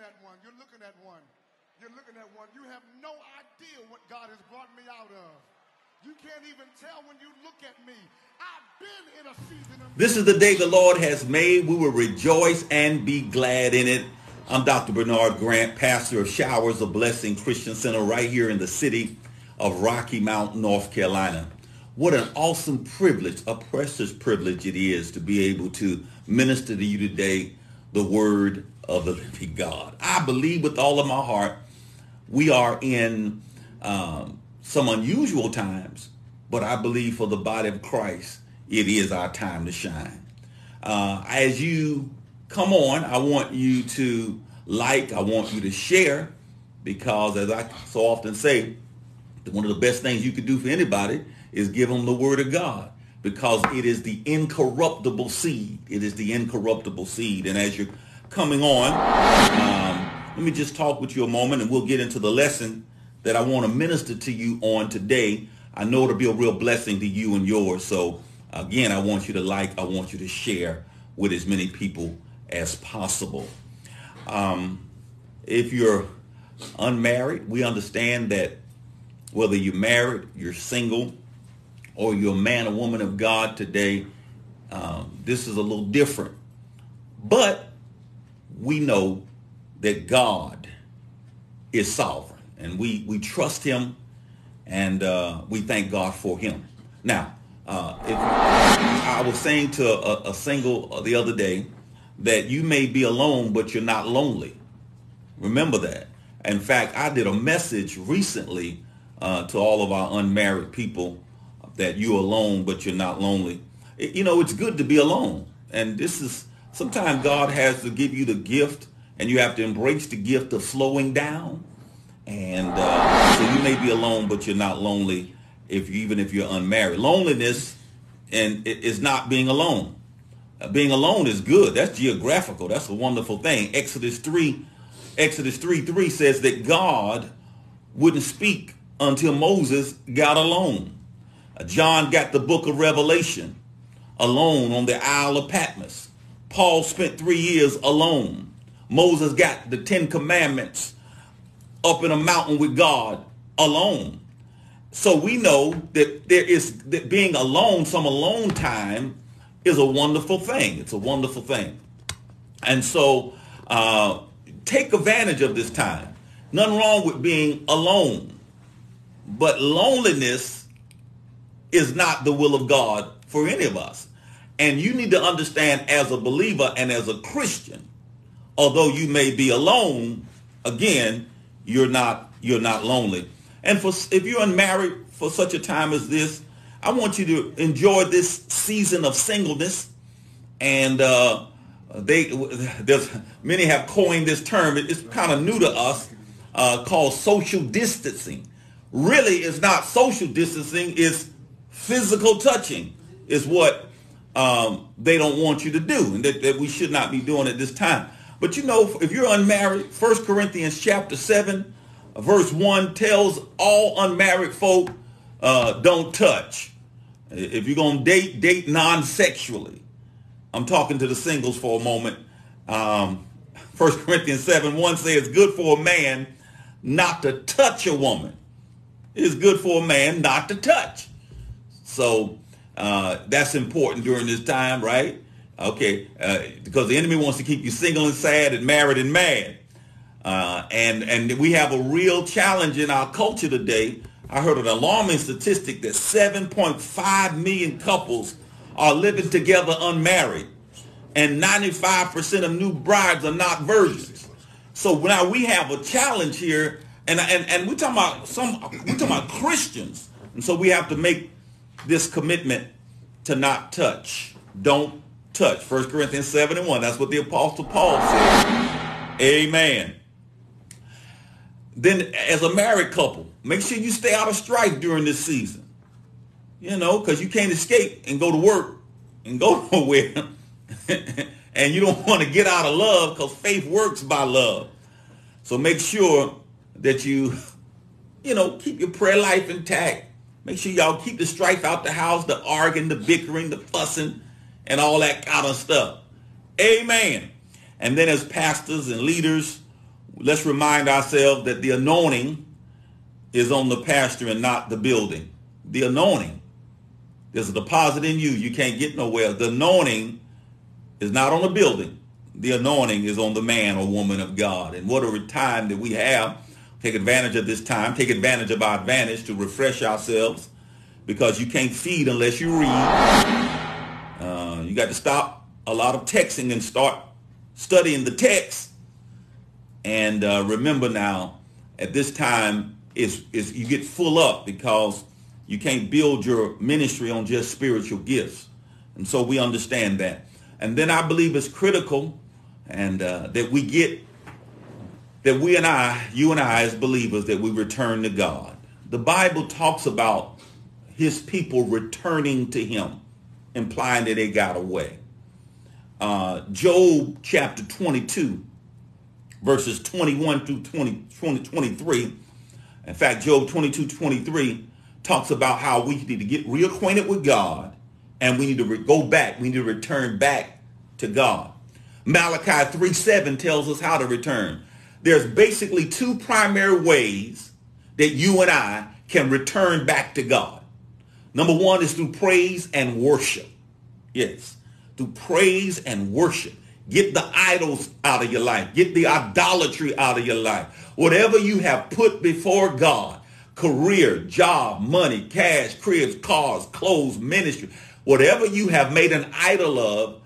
looking at one. You're looking at one. You're looking at one. You have no idea what God has brought me out of. You can't even tell when you look at me. I've been in a season of... This is the day the Lord has made. We will rejoice and be glad in it. I'm Dr. Bernard Grant, pastor of Showers of Blessing Christian Center right here in the city of Rocky Mount, North Carolina. What an awesome privilege, a precious privilege it is to be able to minister to you today the word of the living God. I believe with all of my heart we are in um, some unusual times, but I believe for the body of Christ, it is our time to shine. Uh, as you come on, I want you to like, I want you to share, because as I so often say, one of the best things you could do for anybody is give them the word of God because it is the incorruptible seed. It is the incorruptible seed. And as you're coming on, um, let me just talk with you a moment and we'll get into the lesson that I want to minister to you on today. I know it'll be a real blessing to you and yours. So again, I want you to like, I want you to share with as many people as possible. Um, if you're unmarried, we understand that whether you're married, you're single, or you're a man or woman of God today, um, this is a little different. But we know that God is sovereign and we, we trust him and uh, we thank God for him. Now, uh, if, I was saying to a, a single the other day that you may be alone, but you're not lonely. Remember that. In fact, I did a message recently uh, to all of our unmarried people that you're alone, but you're not lonely. It, you know, it's good to be alone. And this is, sometimes God has to give you the gift and you have to embrace the gift of slowing down. And uh, so you may be alone, but you're not lonely if you, even if you're unmarried. Loneliness and is not being alone. Uh, being alone is good. That's geographical. That's a wonderful thing. Exodus 3, Exodus 3, 3 says that God wouldn't speak until Moses got alone. Uh, John got the book of Revelation alone on the Isle of Patmos. Paul spent three years alone. Moses got the Ten Commandments up in a mountain with God alone. So we know that there is that being alone, some alone time is a wonderful thing. It's a wonderful thing. And so uh, take advantage of this time. Nothing wrong with being alone. But loneliness is not the will of God for any of us. And you need to understand as a believer and as a Christian although you may be alone, again, you're not you're not lonely. And for if you're unmarried for such a time as this, I want you to enjoy this season of singleness. And uh, they there's many have coined this term. It's kind of new to us, uh, called social distancing. Really, it's not social distancing. It's physical touching. Is what um, they don't want you to do, and that, that we should not be doing at this time. But you know, if you're unmarried, 1 Corinthians chapter 7, verse 1 tells all unmarried folk uh, don't touch. If you're going to date, date non-sexually. I'm talking to the singles for a moment. Um, 1 Corinthians 7, 1 says good for a man not to touch a woman. It's good for a man not to touch. So uh, that's important during this time, right? Okay, uh, because the enemy wants to keep you single and sad and married and mad. Uh, and, and we have a real challenge in our culture today. I heard an alarming statistic that 7.5 million couples are living together unmarried. And 95% of new brides are not virgins. So now we have a challenge here. And, and, and we're talking about some, we're talking about Christians. And so we have to make this commitment to not touch. Don't touch. 1 Corinthians 7 and 1. That's what the Apostle Paul said. Amen. Then as a married couple, make sure you stay out of strife during this season. You know, because you can't escape and go to work and go nowhere. and you don't want to get out of love because faith works by love. So make sure that you, you know, keep your prayer life intact. Make sure y'all keep the strife out the house, the arguing, the bickering, the fussing, and all that kind of stuff. Amen. And then as pastors and leaders, let's remind ourselves that the anointing is on the pastor and not the building. The anointing. There's a deposit in you. You can't get nowhere. The anointing is not on the building. The anointing is on the man or woman of God. And what a time that we have. Take advantage of this time. Take advantage of our advantage to refresh ourselves because you can't feed unless you read. Uh, you got to stop a lot of texting and start studying the text. And uh, remember now, at this time, is is you get full up because you can't build your ministry on just spiritual gifts. And so we understand that. And then I believe it's critical and uh, that we get, that we and I, you and I as believers, that we return to God. The Bible talks about his people returning to him, implying that they got away. Uh, Job chapter 22, verses 21 through 20, 20, 23. In fact, Job 22, 23 talks about how we need to get reacquainted with God and we need to re- go back. We need to return back to God. Malachi 3, 7 tells us how to return. There's basically two primary ways that you and I can return back to God. Number one is through praise and worship. Yes, through praise and worship. Get the idols out of your life. Get the idolatry out of your life. Whatever you have put before God, career, job, money, cash, cribs, cars, clothes, ministry, whatever you have made an idol of,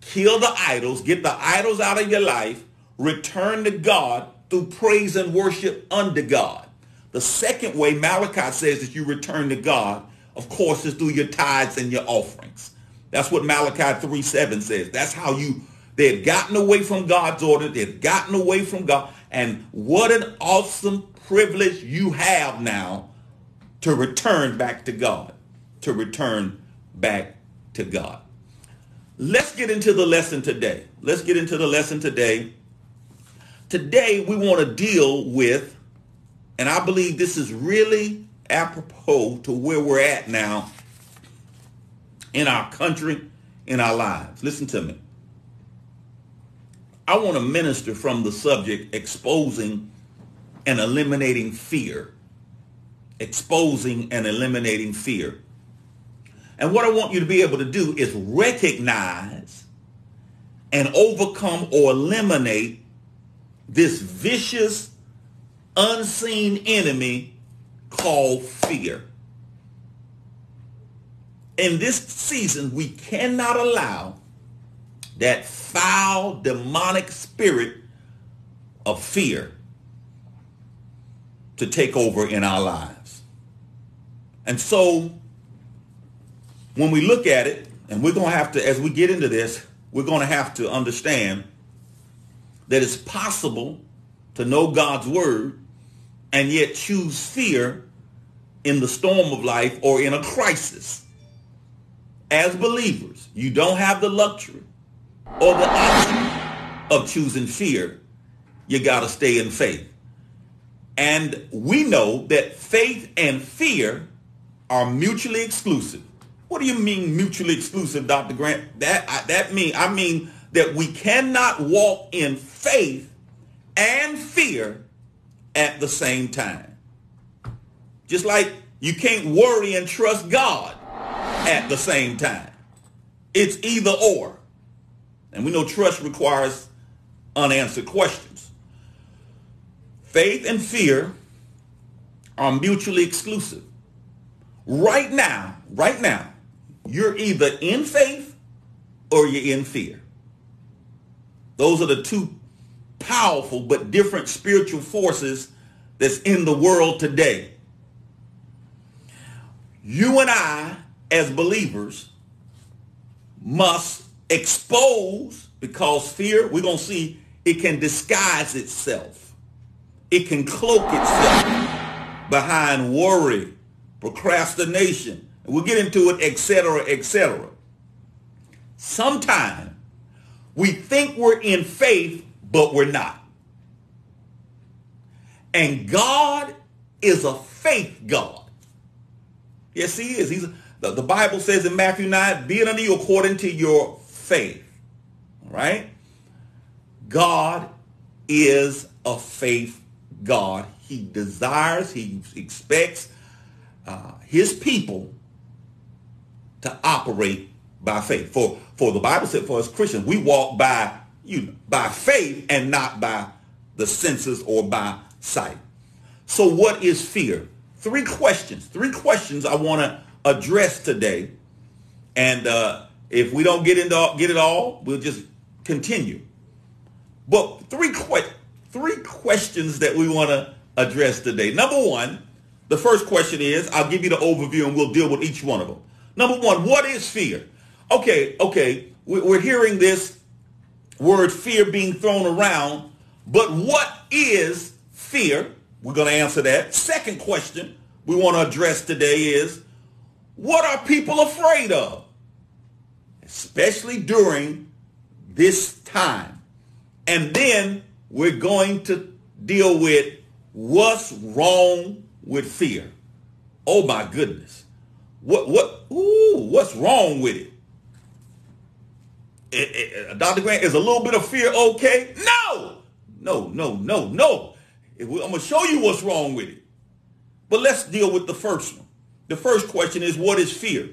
kill the idols, get the idols out of your life, return to God through praise and worship unto God. The second way Malachi says that you return to God, of course, is through your tithes and your offerings. That's what Malachi 3, 7 says. That's how you, they've gotten away from God's order. They've gotten away from God. And what an awesome privilege you have now to return back to God, to return back to God. Let's get into the lesson today. Let's get into the lesson today. Today we want to deal with, and I believe this is really apropos to where we're at now in our country, in our lives. Listen to me. I want to minister from the subject exposing and eliminating fear. Exposing and eliminating fear. And what I want you to be able to do is recognize and overcome or eliminate this vicious, unseen enemy called fear. In this season, we cannot allow that foul, demonic spirit of fear to take over in our lives. And so when we look at it, and we're going to have to, as we get into this, we're going to have to understand that it's possible to know God's word and yet choose fear in the storm of life or in a crisis. As believers, you don't have the luxury or the option of choosing fear. You got to stay in faith. And we know that faith and fear are mutually exclusive. What do you mean mutually exclusive, Dr. Grant? That that mean I mean that we cannot walk in faith and fear at the same time. Just like you can't worry and trust God at the same time. It's either or. And we know trust requires unanswered questions. Faith and fear are mutually exclusive. Right now, right now, you're either in faith or you're in fear. Those are the two powerful but different spiritual forces that's in the world today. You and I, as believers, must expose because fear, we're going to see, it can disguise itself. It can cloak itself behind worry, procrastination, We'll get into it, etc., etc. Sometimes we think we're in faith, but we're not. And God is a faith God. Yes, he is. He's the, the Bible says in Matthew 9, be it unto you according to your faith. All right? God is a faith God. He desires, he expects uh, his people to operate by faith. For for the Bible said for us Christians, we walk by you by faith and not by the senses or by sight. So what is fear? Three questions. Three questions I want to address today. And uh, if we don't get into get it all, we'll just continue. But three que- three questions that we want to address today. Number one, the first question is, I'll give you the overview and we'll deal with each one of them. Number one, what is fear? Okay, okay, we're hearing this word fear being thrown around, but what is fear? We're going to answer that. Second question we want to address today is, what are people afraid of? Especially during this time. And then we're going to deal with what's wrong with fear. Oh my goodness. What what ooh, what's wrong with it? It, it uh, Dr. Grant, is a little bit of fear okay? No! No, no, no, no. I'm to show you what's wrong with it. But let's deal with the first one. The first question is what is fear?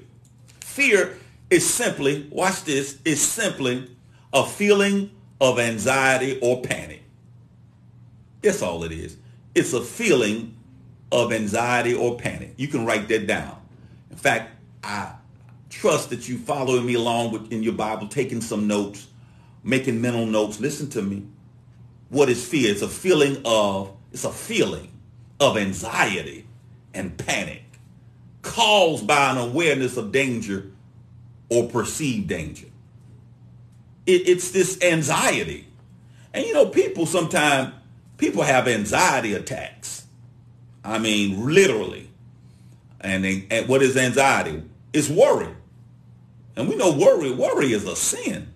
Fear is simply, watch this, is simply a feeling of anxiety or panic. That's all it is. It's a feeling of anxiety or panic. You can write that down. In fact, I trust that you following me along with, in your Bible, taking some notes, making mental notes. Listen to me. What is fear? It's a feeling of, it's a feeling of anxiety and panic caused by an awareness of danger or perceived danger. It, it's this anxiety. And you know, people sometimes, people have anxiety attacks. I mean, literally. And, they, and what is anxiety? It's worry. And we know worry, worry is a sin.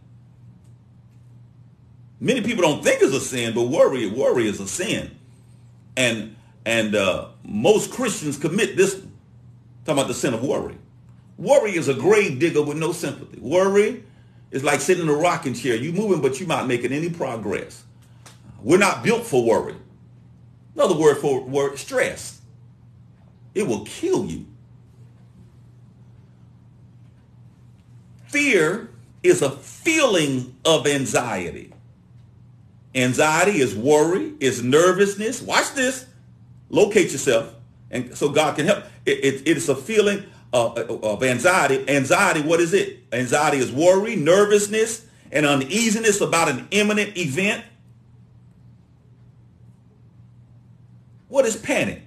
Many people don't think it's a sin, but worry, worry is a sin. And and uh, most Christians commit this, talking about the sin of worry. Worry is a grave digger with no sympathy. Worry is like sitting in a rocking chair. You're moving, but you're not making any progress. We're not built for worry. Another word for word, stress. It will kill you. Fear is a feeling of anxiety. Anxiety is worry, is nervousness. Watch this. Locate yourself, and so God can help. It, it, it is a feeling of, of anxiety. Anxiety, what is it? Anxiety is worry, nervousness, and uneasiness about an imminent event. What is panic?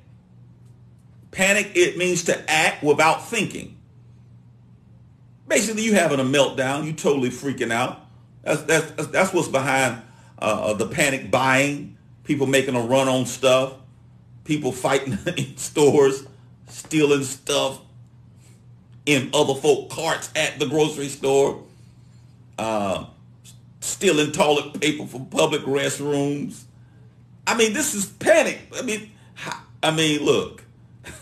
Panic, it means to act without thinking. Basically, you having a meltdown. You totally freaking out. That's, that's, that's what's behind uh, the panic buying. People making a run on stuff. People fighting in stores, stealing stuff in other folk carts at the grocery store. Uh, stealing toilet paper from public restrooms. I mean, this is panic. I mean, I mean, look,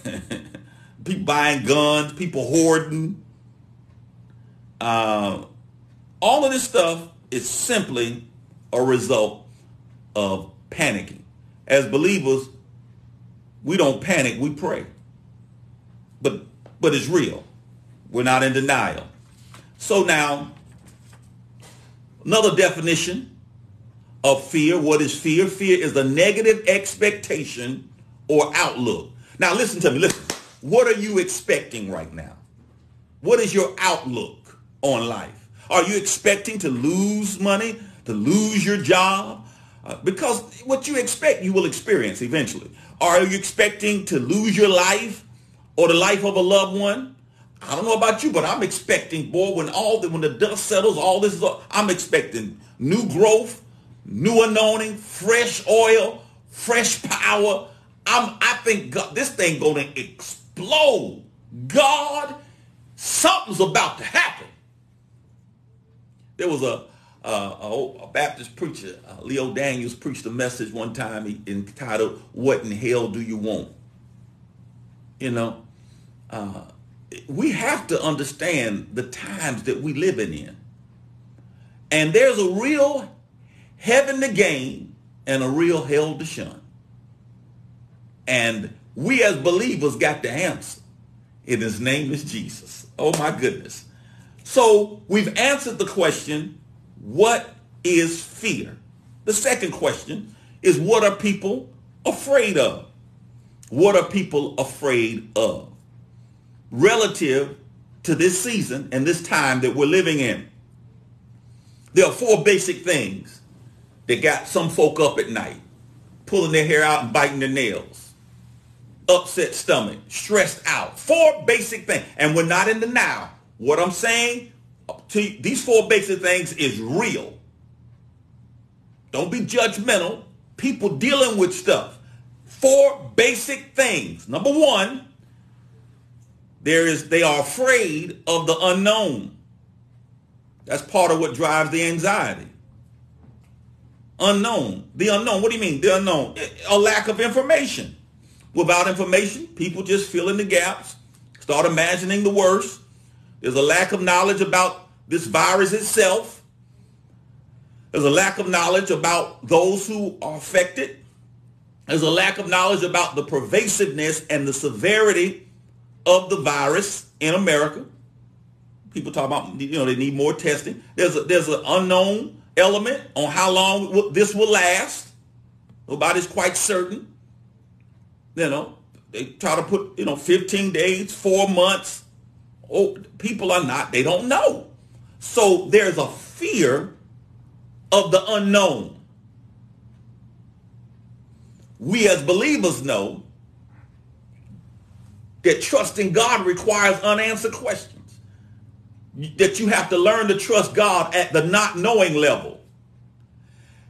people buying guns, people hoarding, uh, all of this stuff is simply a result of panicking. As believers, we don't panic, we pray. But but it's real. We're not in denial. So now, another definition of fear. What is fear? Fear is a negative expectation or outlook. Now listen to me. Listen. What are you expecting right now? What is your outlook? On life? Are you expecting to lose money, to lose your job? Uh, because what you expect, you will experience eventually. Are you expecting to lose your life or the life of a loved one? I don't know about you, but I'm expecting, boy, when all the when the dust settles, all this is, I'm expecting new growth, new anointing, fresh oil, fresh power. I'm, I think God, this thing going to explode. God, something's about to happen. There was a, a, a Baptist preacher, uh, Leo Daniels, preached a message one time entitled, What in Hell Do You Want? You know, uh, we have to understand the times that we live in. And there's a real heaven to gain and a real hell to shun. And we as believers got the answer. And his name is Jesus. Oh my goodness. So we've answered the question, what is fear? The second question is what are people afraid of? What are people afraid of? Relative to this season and this time that we're living in. There are four basic things that got some folk up at night, pulling their hair out and biting their nails. Upset stomach, stressed out. Four basic things. And we're not in the now. What I'm saying to these four basic things is real. Don't be judgmental. People dealing with stuff. Four basic things. Number one, there is they are afraid of the unknown. That's part of what drives the anxiety. Unknown. The unknown. What do you mean? The unknown. A lack of information. Without information, people just fill in the gaps, start imagining the worst. There's a lack of knowledge about this virus itself. There's a lack of knowledge about those who are affected. There's a lack of knowledge about the pervasiveness and the severity of the virus in America. People talk about, you know, they need more testing. There's a, there's an unknown element on how long this will last. Nobody's quite certain. You know, they try to put, you know, 15 days, four months. Oh, people are not, they don't know. So there's a fear of the unknown. We as believers know that trusting God requires unanswered questions. That you have to learn to trust God at the not knowing level.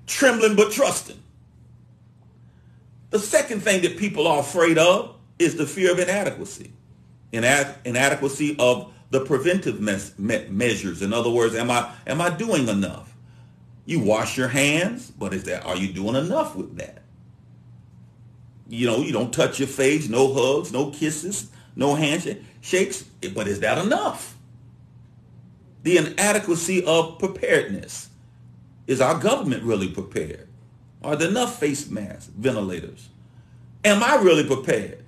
Trembling but trusting. The second thing that people are afraid of is the fear of inadequacy. Inadequacy of the preventive me measures. In other words, am I, am I doing enough? You wash your hands, but is that, are you doing enough with that? You know, you don't touch your face, no hugs, no kisses, no handshakes, but is that enough? The inadequacy of preparedness. Is our government really prepared? Are there enough face masks, ventilators? Am I really prepared?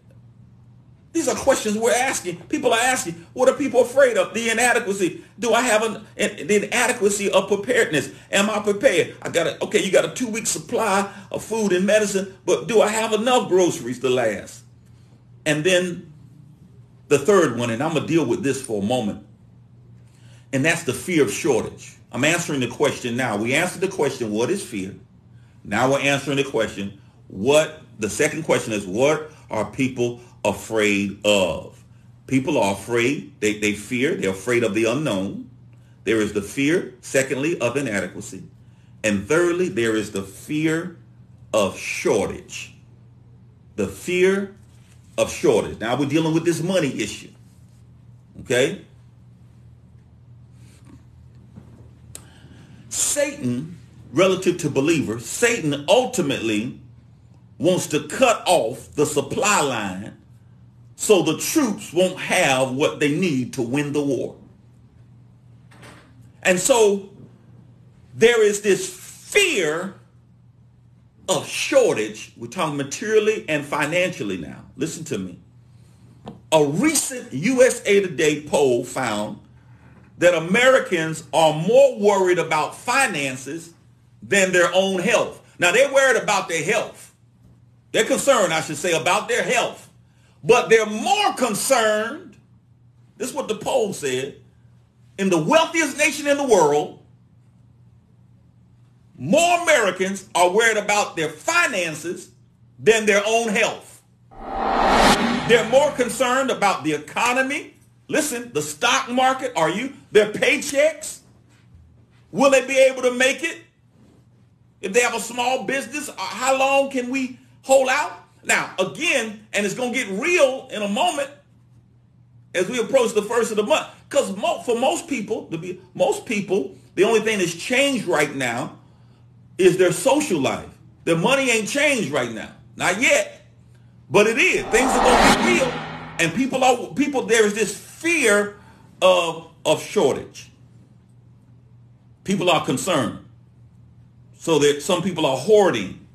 These are questions we're asking. People are asking, what are people afraid of? The inadequacy. Do I have an, an, the inadequacy of preparedness? Am I prepared? I got a, okay, you got a two week supply of food and medicine, but do I have enough groceries to last? And then the third one, and I'm going to deal with this for a moment, and that's the fear of shortage. I'm answering the question now. We answered the question, what is fear? Now we're answering the question, what, the second question is, what are people afraid of. People are afraid. They, they fear. They're afraid of the unknown. There is the fear, secondly, of inadequacy. And thirdly, there is the fear of shortage. The fear of shortage. Now we're dealing with this money issue. Okay? Satan, relative to believers, Satan ultimately wants to cut off the supply line so the troops won't have what they need to win the war. And so there is this fear of shortage. We're talking materially and financially now. Listen to me. A recent USA Today poll found that Americans are more worried about finances than their own health. Now, they're worried about their health. They're concerned, I should say, about their health. But they're more concerned, this is what the poll said, in the wealthiest nation in the world, more Americans are worried about their finances than their own health. They're more concerned about the economy. Listen, the stock market, are you? Their paychecks. Will they be able to make it? If they have a small business, uh, how long can we hold out? Now, again, and it's going to get real in a moment as we approach the first of the month. Because mo for most people, to be most people, the only thing that's changed right now is their social life. Their money ain't changed right now. Not yet. But it is. Things are going to be real. And people are people there is this fear of of shortage. People are concerned. So that some people are hoarding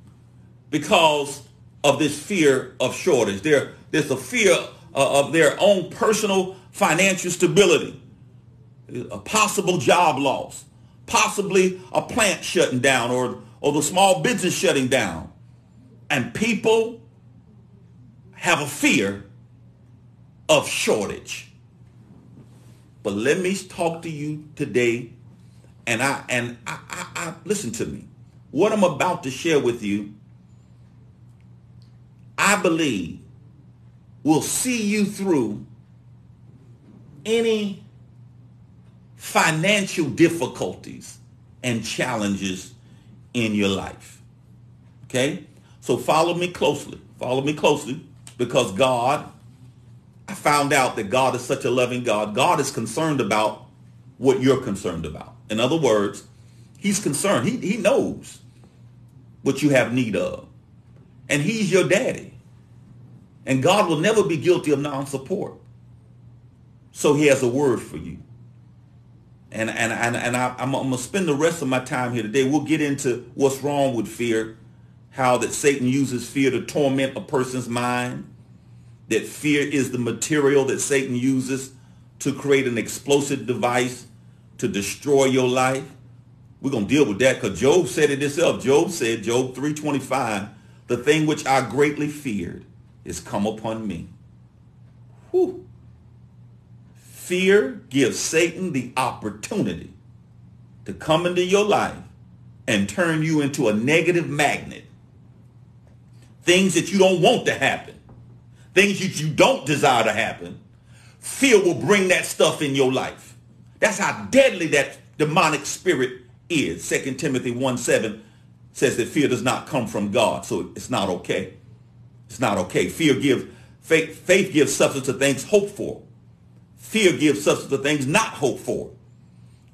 because of this fear of shortage. There, there's a fear uh, of their own personal financial stability, a possible job loss, possibly a plant shutting down or, or the small business shutting down. And people have a fear of shortage. But let me talk to you today, and I and I, I, I listen to me. What I'm about to share with you, I believe will see you through any financial difficulties and challenges in your life. Okay? So follow me closely. Follow me closely because God I found out that God is such a loving God. God is concerned about what you're concerned about. In other words, he's concerned. He, he knows what you have need of. And he's your daddy. And God will never be guilty of non-support. So he has a word for you. And, and, and, and I, I'm, I'm going to spend the rest of my time here today. We'll get into what's wrong with fear, how that Satan uses fear to torment a person's mind, that fear is the material that Satan uses to create an explosive device to destroy your life. We're going to deal with that because Job said it himself. Job said, Job 325, the thing which I greatly feared is come upon me. Whew. Fear gives Satan the opportunity to come into your life and turn you into a negative magnet. Things that you don't want to happen things that you don't desire to happen, fear will bring that stuff in your life. That's how deadly that demonic spirit is. 2 Timothy 1 7 says that fear does not come from God, so it's not okay. It's not okay. Fear gives faith, faith gives substance to things hoped for. Fear gives substance to things not hoped for.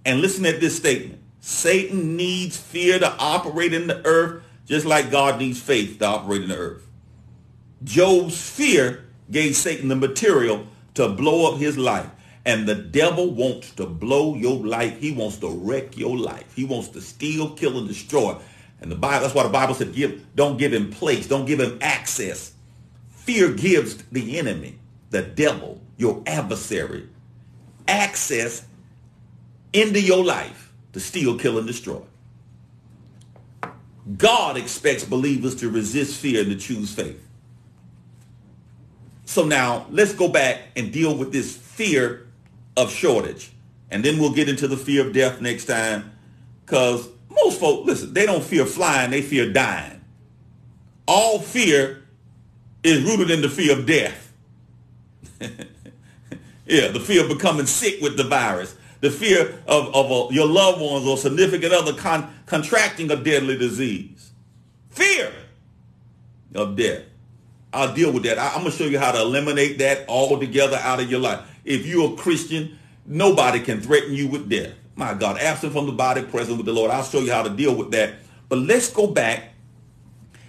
And listen at this statement. Satan needs fear to operate in the earth just like God needs faith to operate in the earth. Job's fear gave Satan the material to blow up his life. And the devil wants to blow your life. He wants to wreck your life. He wants to steal, kill, and destroy. And the Bible, that's why the Bible said, give, don't give him place. Don't give him access. Fear gives the enemy, the devil, your adversary, access into your life to steal, kill, and destroy. God expects believers to resist fear and to choose faith. So now let's go back and deal with this fear of shortage. And then we'll get into the fear of death next time. Because most folks, listen, they don't fear flying, they fear dying. All fear is rooted in the fear of death. yeah, the fear of becoming sick with the virus. The fear of, of uh, your loved ones or significant other con- contracting a deadly disease. Fear of death. I'll deal with that. I, am going to show you how to eliminate that altogether out of your life. If you're a Christian, nobody can threaten you with death. My God, absent from the body, present with the Lord. I'll show you how to deal with that. But let's go back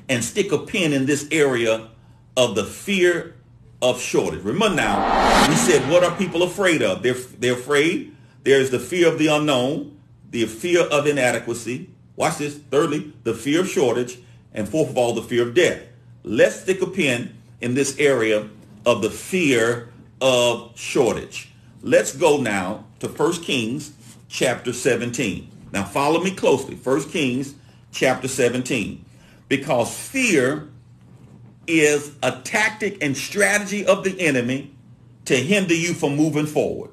and stick a pin in this area of the fear of shortage. Remember now, we said, what are people afraid of? They're, they're afraid. There's the fear of the unknown, the fear of inadequacy. Watch this. Thirdly, the fear of shortage. And fourth of all, the fear of death let's stick a pin in this area of the fear of shortage. Let's go now to 1 Kings chapter 17. Now follow me closely. 1 Kings chapter 17. Because fear is a tactic and strategy of the enemy to hinder you from moving forward.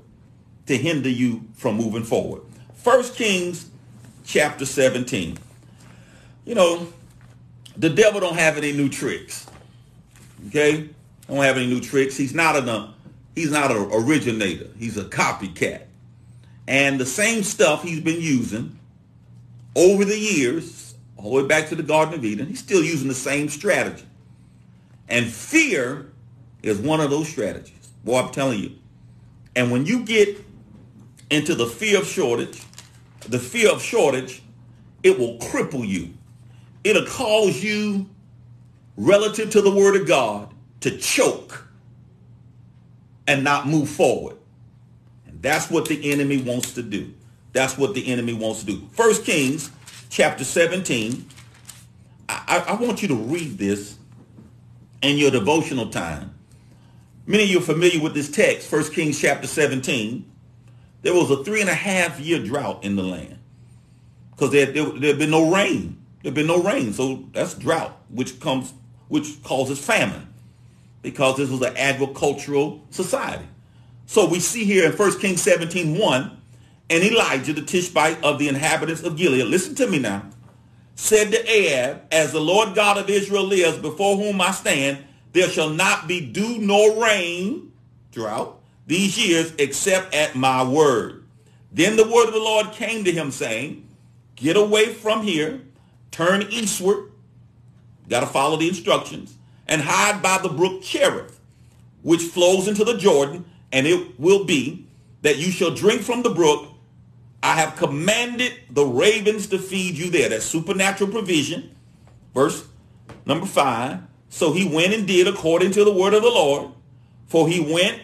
To hinder you from moving forward. 1 Kings chapter 17. You know, the devil don't have any new tricks. Okay? Don't have any new tricks. He's not an uh, he's not an originator. He's a copycat. And the same stuff he's been using over the years, all the way back to the Garden of Eden, he's still using the same strategy. And fear is one of those strategies. Boy, I'm telling you. And when you get into the fear of shortage, the fear of shortage, it will cripple you it'll cause you, relative to the word of God, to choke and not move forward. That's what the enemy wants to do. That's what the enemy wants to do. First Kings chapter 17. I, I, want you to read this in your devotional time. Many of you are familiar with this text, 1 Kings chapter 17. There was a three and a half year drought in the land because there, there, there had been no rain. There had been no rain. So that's drought, which comes, which causes famine because this was an agricultural society. So we see here in 1 Kings 17, 1, and Elijah, the Tishbite of the inhabitants of Gilead, listen to me now, said to Ahab, as the Lord God of Israel lives, before whom I stand, there shall not be dew nor rain, drought, these years except at my word. Then the word of the Lord came to him saying, get away from here, turn eastward, got to follow the instructions, and hide by the brook Cherith, which flows into the Jordan, and it will be that you shall drink from the brook. I have commanded the ravens to feed you there. That's supernatural provision. Verse number five. So he went and did according to the word of the Lord. For he went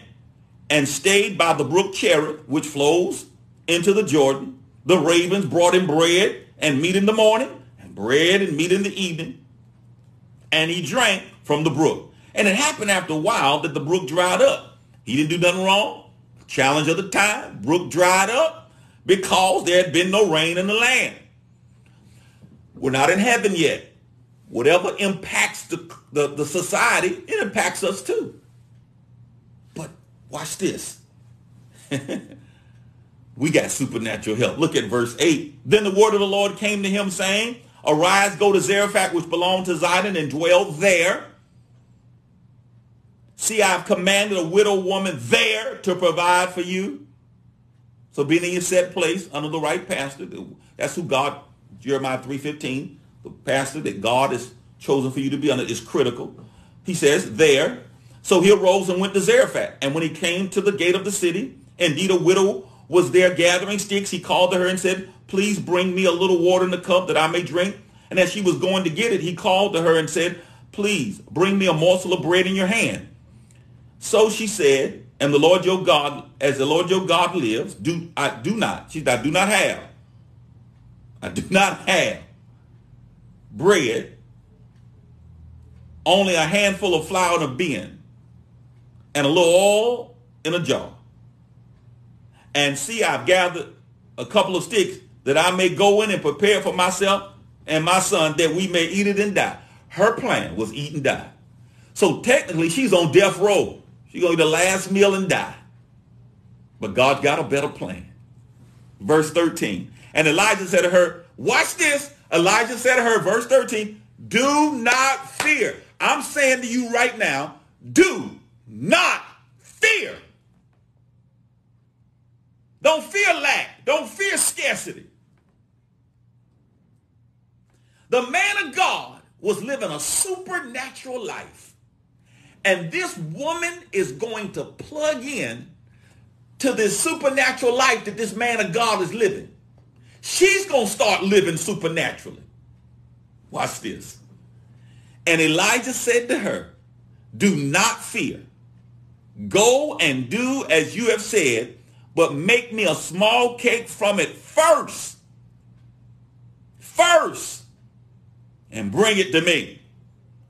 and stayed by the brook Cherith, which flows into the Jordan. The ravens brought him bread and meat in the morning, and bread and meat in the evening. And he drank from the brook. And it happened after a while that the brook dried up. He didn't do nothing wrong. Challenge of the time. Brook dried up because there had been no rain in the land. We're not in heaven yet. Whatever impacts the, the, the society, it impacts us too. But watch this. we got supernatural help. Look at verse 8. Then the word of the Lord came to him saying, Arise, go to Zarephath, which belonged to Zidon, and dwell there. See, I've commanded a widow woman there to provide for you. So being in your set place under the right pastor, that's who God, Jeremiah 3.15, the pastor that God has chosen for you to be under is critical. He says, there. So he arose and went to Zarephath. And when he came to the gate of the city, indeed a widow was there gathering sticks. He called to her and said, please bring me a little water in the cup that I may drink. And as she was going to get it, he called to her and said, please bring me a morsel of bread in your hand. So she said, and the Lord your God, as the Lord your God lives, do I do not, she I do not have, I do not have bread, only a handful of flour in a bin, and a little oil in a jar. And see, I've gathered a couple of sticks that I may go in and prepare for myself and my son that we may eat it and die. Her plan was eat and die. So technically, she's on death row. She's going to eat the last meal and die. But God's got a better plan. Verse 13. And Elijah said to her, watch this. Elijah said to her, verse 13, do not fear. I'm saying to you right now, do not fear. Don't fear lack. Don't fear scarcity. The man of God was living a supernatural life. And this woman is going to plug in to this supernatural life that this man of God is living. She's going to start living supernaturally. Watch this. And Elijah said to her, do not fear. Go and do as you have said, but make me a small cake from it first. First and bring it to me.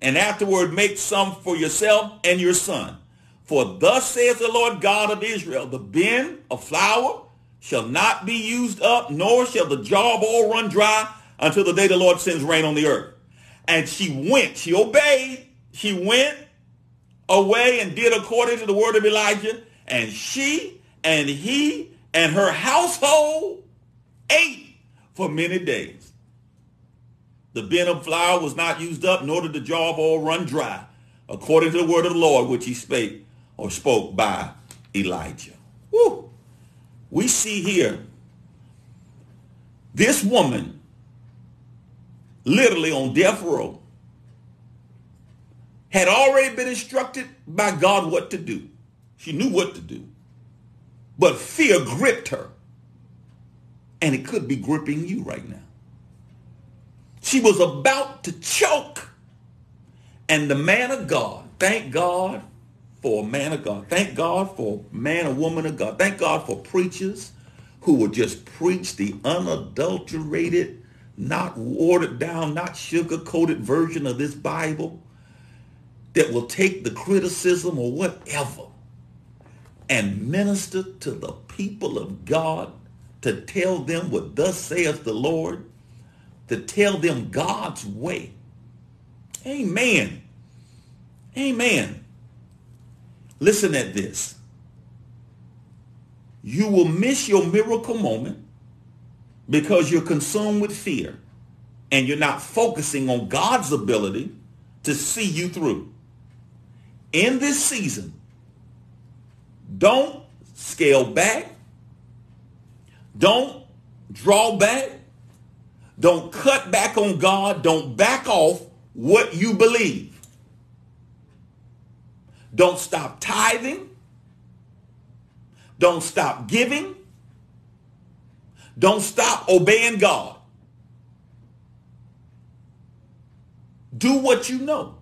And afterward make some for yourself and your son. For thus says the Lord God of Israel, the bin of flour shall not be used up, nor shall the jar of oil run dry until the day the Lord sends rain on the earth. And she went, she obeyed, she went away and did according to the word of Elijah. And she and he and her household ate for many days. The bin of flour was not used up, nor did the jar of oil run dry, according to the word of the Lord, which he spake or spoke by Elijah. Woo. We see here this woman literally on death row had already been instructed by God what to do. She knew what to do. But fear gripped her. And it could be gripping you right now. She was about to choke. And the man of God, thank God for a man of God. Thank God for man or woman of God. Thank God for preachers who will just preach the unadulterated not watered down, not sugar-coated version of this Bible that will take the criticism or whatever and minister to the people of God to tell them what thus saith the Lord, to tell them God's way. Amen. Amen. Listen at this. You will miss your miracle moment because you're consumed with fear and you're not focusing on God's ability to see you through. In this season, don't scale back. Don't draw back. Don't cut back on God. Don't back off what you believe. Don't stop tithing. Don't stop giving. Don't stop obeying God. Do what you know.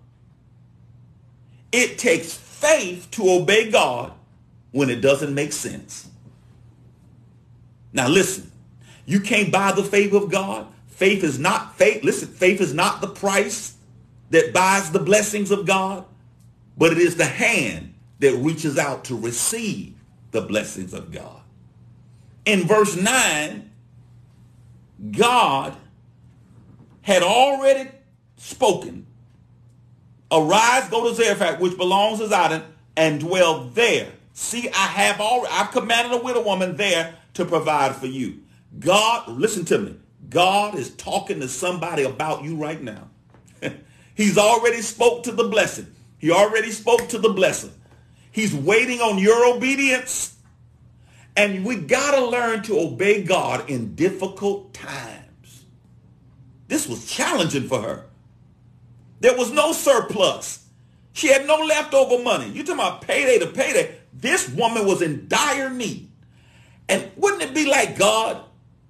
It takes faith to obey God when it doesn't make sense. Now listen, you can't buy the favor of God. Faith is not faith. Listen, faith is not the price that buys the blessings of God, but it is the hand that reaches out to receive the blessings of God. In verse 9, God had already spoken, arise, go to Zarephath, which belongs to Zidon, and dwell there. See, I have already, I've commanded a widow woman there to provide for you. God, listen to me. God is talking to somebody about you right now. He's already spoke to the blessing. He already spoke to the blessing. He's waiting on your obedience. And we got to learn to obey God in difficult times. This was challenging for her. There was no surplus. She had no leftover money. You talking about payday to payday. This woman was in dire need. And wouldn't it be like God?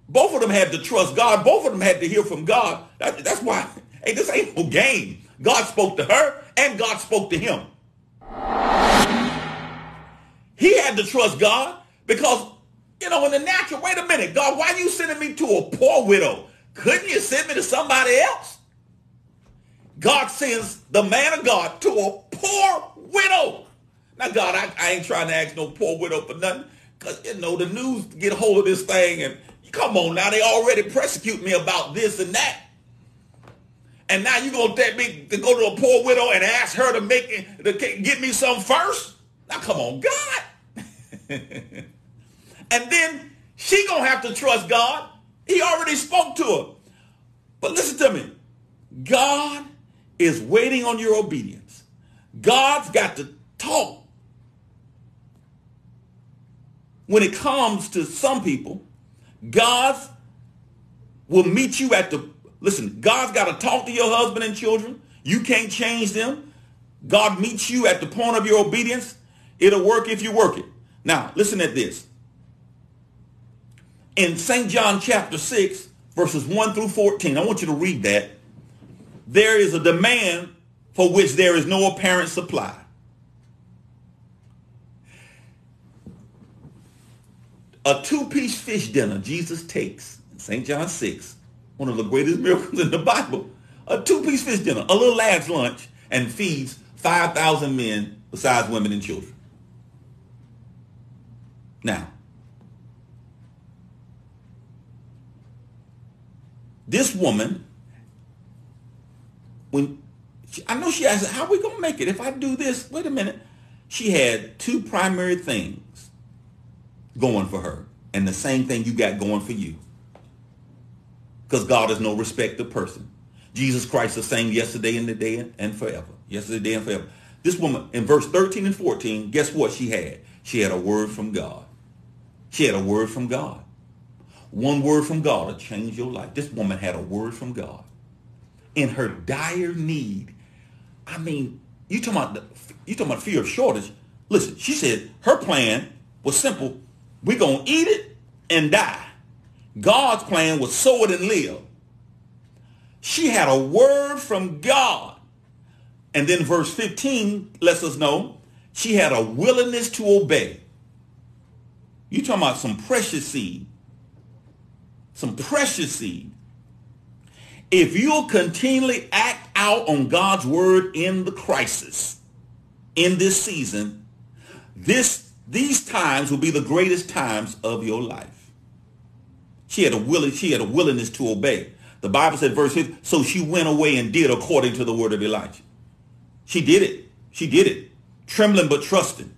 Both of them had to trust God. Both of them had to hear from God. That, that's why, hey, this ain't no game. God spoke to her and God spoke to him. He had to trust God because, you know, in the natural, wait a minute, God, why are you sending me to a poor widow? Couldn't you send me to somebody else? God sends the man of God to a poor widow. Now, God, I, I ain't trying to ask no poor widow for nothing because, you know, the news get a hold of this thing and come on now, they already persecute me about this and that. And now you're going to take me to go to a poor widow and ask her to make it, to get me some first? Now, come on, God. and then she going to have to trust God. He already spoke to her. But listen to me. God is waiting on your obedience. God's got to talk. When it comes to some people, God will meet you at the Listen, God's got to talk to your husband and children. You can't change them. God meets you at the point of your obedience. It'll work if you work it. Now, listen at this. In St. John chapter 6, verses 1 through 14, I want you to read that. There is a demand for which there is no apparent supply. A two-piece fish dinner Jesus takes in St. John 6 one of the greatest miracles in the Bible, a two-piece fish dinner, a little lad's lunch, and feeds 5,000 men besides women and children. Now, this woman, when she, I know she asked, how are we going to make it if I do this? Wait a minute. She had two primary things going for her and the same thing you got going for you because God is no respecter person. Jesus Christ the same yesterday and today and forever. Yesterday and forever. This woman in verse 13 and 14, guess what she had? She had a word from God. She had a word from God. One word from God will change your life. This woman had a word from God. In her dire need, I mean, you talking about you talking about fear of shortage. Listen, she said her plan was simple. We're gonna eat it and die. God's plan was sow it and live. She had a word from God. And then verse 15 lets us know she had a willingness to obey. You talking about some precious seed. Some precious seed. if you'll continually act out on God's word in the crisis, in this season, this these times will be the greatest times of your life. She had a willing, she had a willingness to obey. The Bible said, verse 6, so she went away and did according to the word of Elijah. She did it. She did it. Trembling but trusting.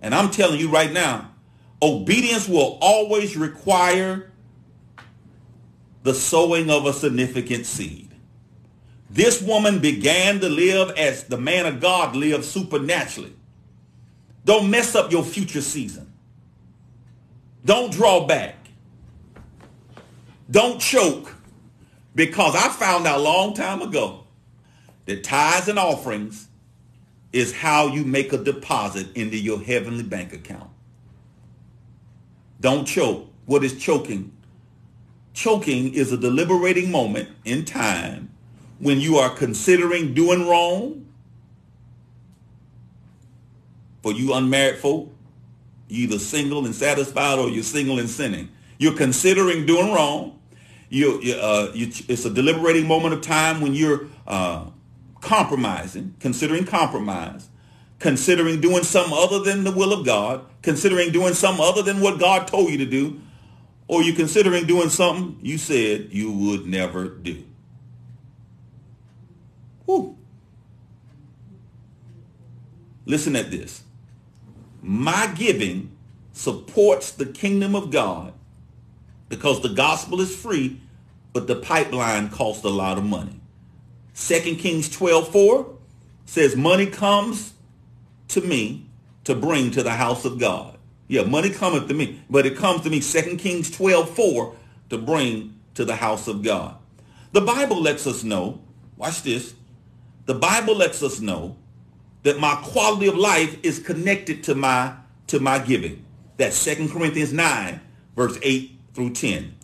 And I'm telling you right now, obedience will always require the sowing of a significant seed. This woman began to live as the man of God lived supernaturally. Don't mess up your future season. Don't draw back. Don't choke. Because I found out a long time ago that tithes and offerings is how you make a deposit into your heavenly bank account. Don't choke. What is choking? Choking is a deliberating moment in time when you are considering doing wrong. For you unmarried folk, you either single and satisfied or you're single and sinning. You're considering doing wrong. You, uh, you, it's a deliberating moment of time when you're uh, compromising, considering compromise, considering doing something other than the will of God, considering doing something other than what God told you to do, or you're considering doing something you said you would never do. Whew. Listen at this. My giving supports the kingdom of God because the gospel is free, but the pipeline costs a lot of money. 2 Kings 12, 4 says money comes to me to bring to the house of God. Yeah, money cometh to me, but it comes to me, 2 Kings 12, 4, to bring to the house of God. The Bible lets us know, watch this, the Bible lets us know that my quality of life is connected to my to my giving. That's 2 Corinthians 9, verse 8 through 10.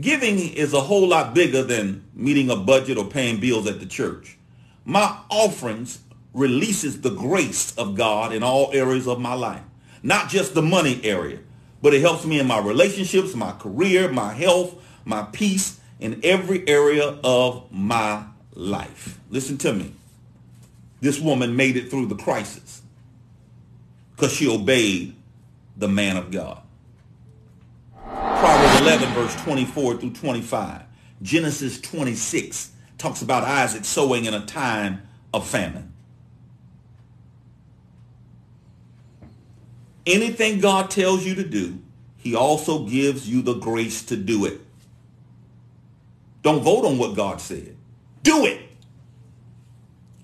Giving is a whole lot bigger than meeting a budget or paying bills at the church. My offerings releases the grace of God in all areas of my life, not just the money area, but it helps me in my relationships, my career, my health, my peace, in every area of my life. Listen to me. This woman made it through the crisis because she obeyed the man of God. Proverbs 11, verse 24 through 25. Genesis 26 talks about Isaac sowing in a time of famine. Anything God tells you to do, he also gives you the grace to do it. Don't vote on what God said. Do it.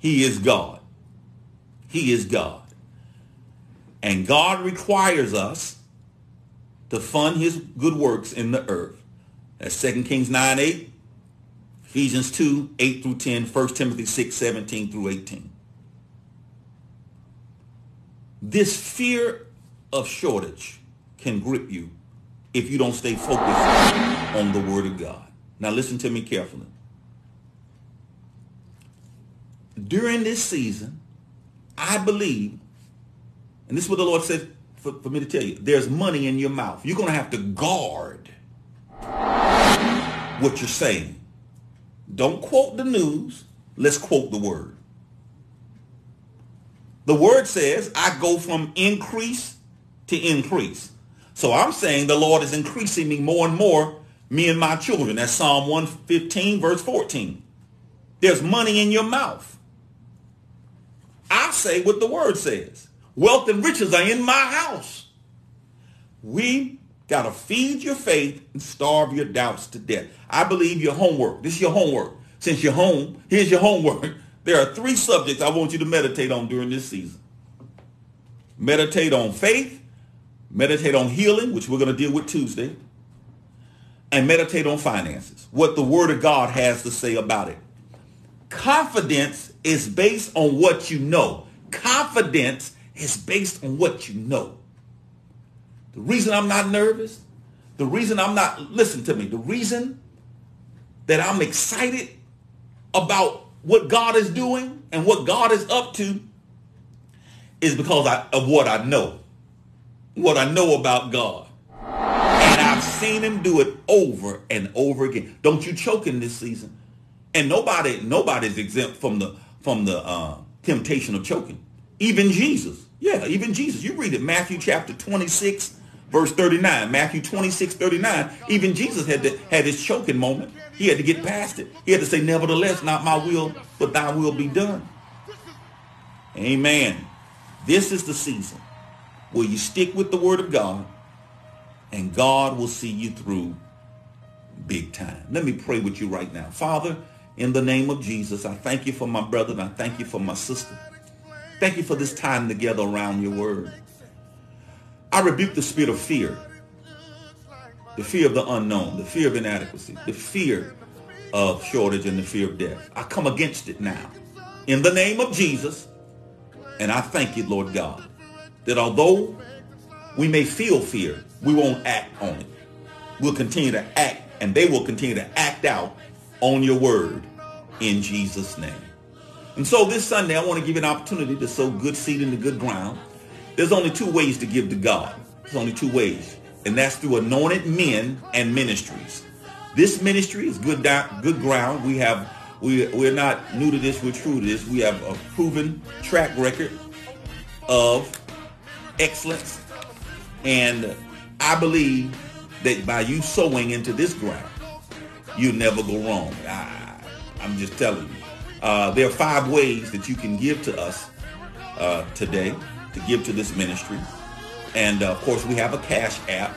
He is God. He is God. And God requires us to fund his good works in the earth. That's 2 Kings 9, 8, Ephesians 2, 8 through 10, 1 Timothy 6, 17 through 18. This fear of shortage can grip you if you don't stay focused on the word of God. Now listen to me carefully. During this season, I believe, and this is what the Lord said for, for me to tell you, there's money in your mouth. You're going to have to guard what you're saying. Don't quote the news. Let's quote the word. The word says, I go from increase to increase. So I'm saying the Lord is increasing me more and more, me and my children. That's Psalm 115, verse 14. There's money in your mouth. I say what the word says. Wealth and riches are in my house. We got to feed your faith and starve your doubts to death. I believe your homework. This is your homework. Since you're home, here's your homework. There are three subjects I want you to meditate on during this season. Meditate on faith, meditate on healing, which we're going to deal with Tuesday, and meditate on finances, what the Word of God has to say about it. Confidence is based on what you know. Confidence is based on what you know. The reason I'm not nervous, the reason I'm not, listen to me, the reason that I'm excited about what God is doing and what God is up to is because I, of what I know what I know about God. And I've seen him do it over and over again. Don't you choke in this season. And nobody, nobody's exempt from the from the uh, temptation of choking. Even Jesus. Yeah, even Jesus. You read it, Matthew chapter 26, verse 39. Matthew 26, 39. Even Jesus had to, had his choking moment. He had to get past it. He had to say, nevertheless, not my will, but thy will be done. Amen. This is the season where you stick with the word of God and God will see you through big time. Let me pray with you right now. Father, in the name of Jesus, I thank you for my brother and I thank you for my sister. Thank you for this time together around your word. I rebuke the spirit of fear, the fear of the unknown, the fear of inadequacy, the fear of shortage and the fear of death. I come against it now in the name of Jesus. And I thank you, Lord God, that although we may feel fear, we won't act on it. We'll continue to act and they will continue to act out on your word in Jesus' name. And so this Sunday, I want to give you an opportunity to sow good seed in the good ground. There's only two ways to give to God. There's only two ways. And that's through anointed men and ministries. This ministry is good, good ground. We have, we, we're not new to this, we're true to this. We have a proven track record of excellence. And I believe that by you sowing into this ground, you'll never go wrong. I, I'm just telling you. Uh, there are five ways that you can give to us uh, today, to give to this ministry. And uh, of course, we have a cash app.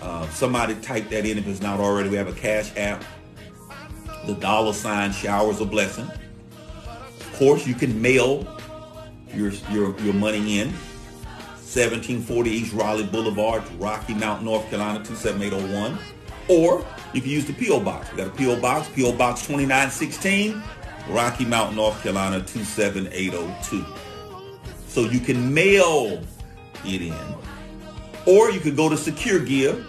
Uh, somebody type that in if it's not already. We have a cash app. The dollar sign showers a blessing. Of course, you can mail your, your, your money in 1740 East Raleigh Boulevard, Rocky Mount, North Carolina, 27801. Or you can use the P.O. Box. We got a P.O. Box, P.O. Box 2916, Rocky Mount, North Carolina, 27802. So you can mail it in. Or you could go to Secure Give.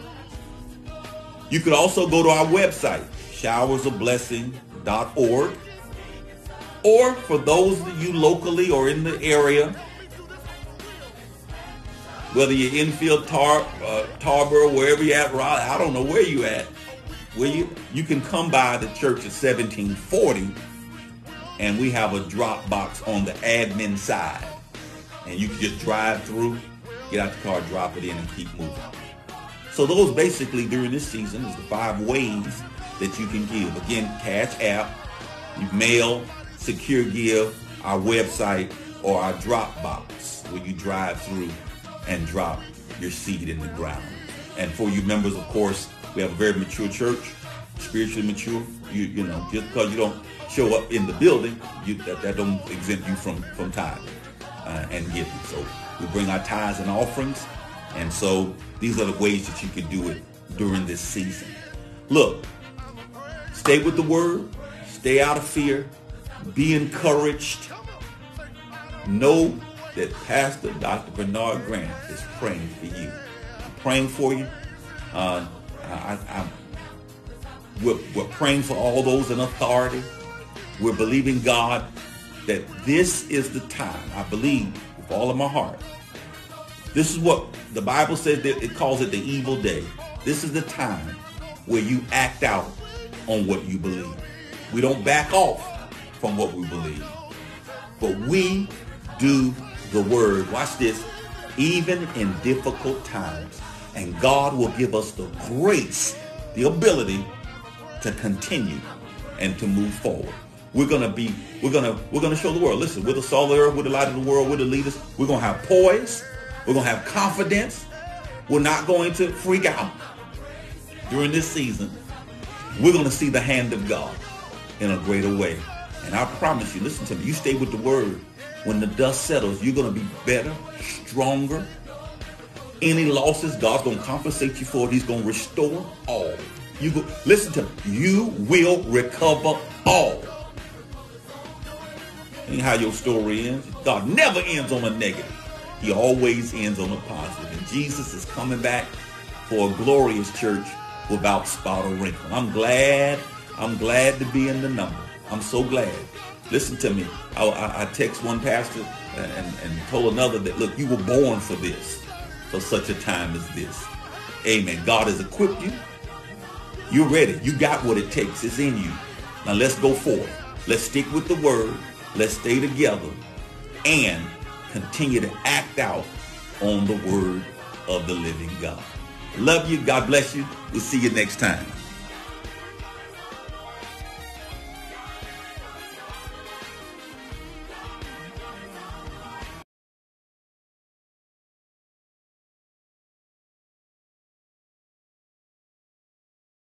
You could also go to our website, showersofblessing.org. Or for those of you locally or in the area, whether you're infield Tar, uh, wherever you're at, Raleigh, I don't know where you at. Where you you can come by the church at 1740, and we have a drop box on the admin side, and you can just drive through, get out the car, drop it in, and keep moving. So those basically during this season is the five ways that you can give. Again, Cash App, mail, Secure Give, our website, or our drop box where you drive through and drop your seed in the ground. And for you members, of course, we have a very mature church, spiritually mature. You you know, just because you don't show up in the building, you, that, that don't exempt you from from tithing uh, and giving. So we bring our tithes and offerings, and so these are the ways that you can do it during this season. Look, stay with the word, stay out of fear, be encouraged. Know that Pastor Dr. Bernard Grant is praying for you. I'm praying for you. Uh, I, I, we're, we're praying for all those in authority. We're believing God that this is the time. I believe with all of my heart. This is what the Bible says that it calls it the evil day. This is the time where you act out on what you believe. We don't back off from what we believe. But we do the word, watch this, even in difficult times. And God will give us the grace, the ability to continue and to move forward. We're gonna be, we're gonna, we're gonna show the world. Listen, we're the salt of the earth, we're the light of the world, we're the leaders. We're gonna have poise, we're gonna have confidence. We're not going to freak out during this season. We're gonna see the hand of God in a greater way. And I promise you, listen to me, you stay with the word when the dust settles, you're going to be better, stronger. Any losses, God's going to compensate you for it. He's going to restore all. You go, listen to me. You will recover all. Ain't how your story ends. God never ends on a negative. He always ends on a positive. And Jesus is coming back for a glorious church without spot or wrinkle. I'm glad. I'm glad to be in the number. I'm so glad. Listen to me. I, I, I text one pastor and, and told another that, look, you were born for this, for such a time as this. Amen. God has equipped you. You're ready. You got what it takes. It's in you. Now let's go forth. Let's stick with the word. Let's stay together and continue to act out on the word of the living God. Love you. God bless you. We'll see you next time.